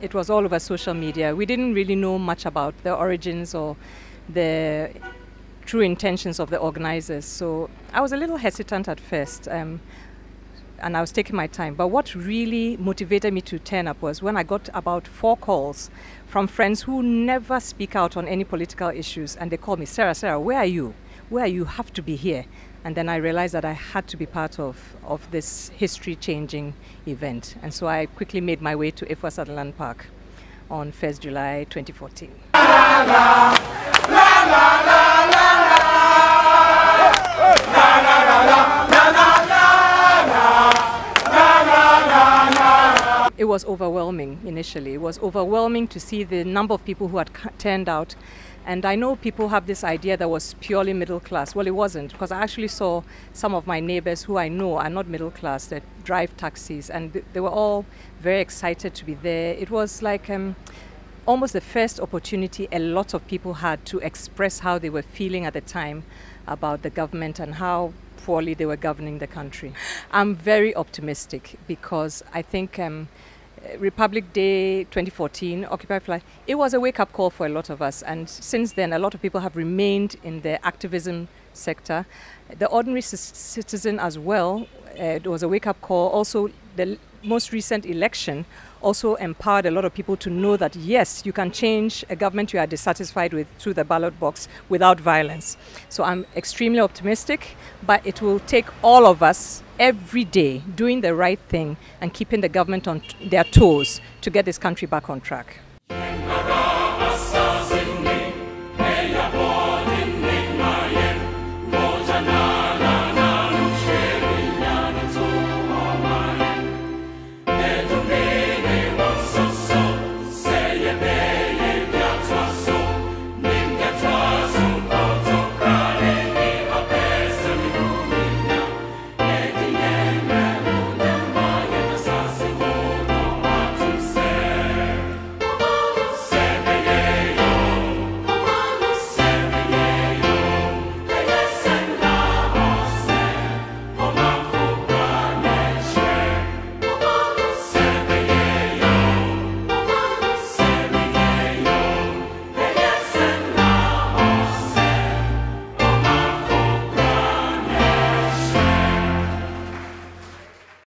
It was all over social media. We didn't really know much about the origins or the true intentions of the organizers. So I was a little hesitant at first. Um, and I was taking my time. But what really motivated me to turn up was when I got about four calls from friends who never speak out on any political issues. And they called me, Sara, Sara, where are you? Where you have to be here. And then I realized that I had to be part of, of this history changing event. And so I quickly made my way to Efua Sutherland Park on 1st July 2014. It was overwhelming initially. It was overwhelming to see the number of people who had turned out. And I know people have this idea that was purely middle class. Well, it wasn't, because I actually saw some of my neighbors who I know are not middle class that drive taxis, and they were all very excited to be there. It was like um, almost the first opportunity a lot of people had to express how they were feeling at the time about the government and how poorly they were governing the country. I'm very optimistic because I think um, Republic Day 2014, Occupy Fly, it was a wake up call for a lot of us. And since then, a lot of people have remained in the activism sector. The ordinary citizen as well, uh, it was a wake up call. Also, the most recent election also empowered a lot of people to know that yes, you can change a government you are dissatisfied with through the ballot box without violence. So I'm extremely optimistic, but it will take all of us every day doing the right thing and keeping the government on their toes to get this country back on track.